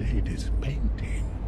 lady's painting.